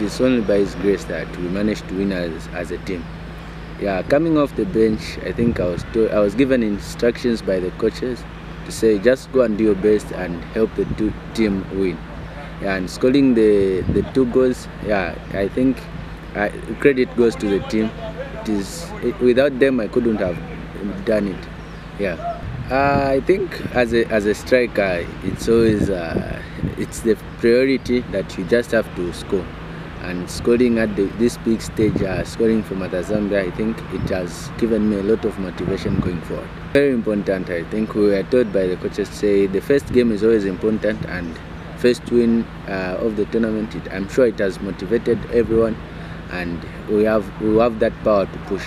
it is only by His grace that we managed to win as, as a team. Yeah, coming off the bench, I think I was I was given instructions by the coaches to say just go and do your best and help the team win. Yeah, and scoring the the two goals, yeah, I think credit goes to the team. It is without them I couldn't have done it. Yeah. Uh, I think as a as a striker, it's always uh, it's the priority that you just have to score. And scoring at the, this big stage, uh, scoring for Mother Zambia, I think it has given me a lot of motivation going forward. Very important, I think. We were told by the coaches say the first game is always important, and first win uh, of the tournament. It, I'm sure it has motivated everyone, and we have we have that power to push.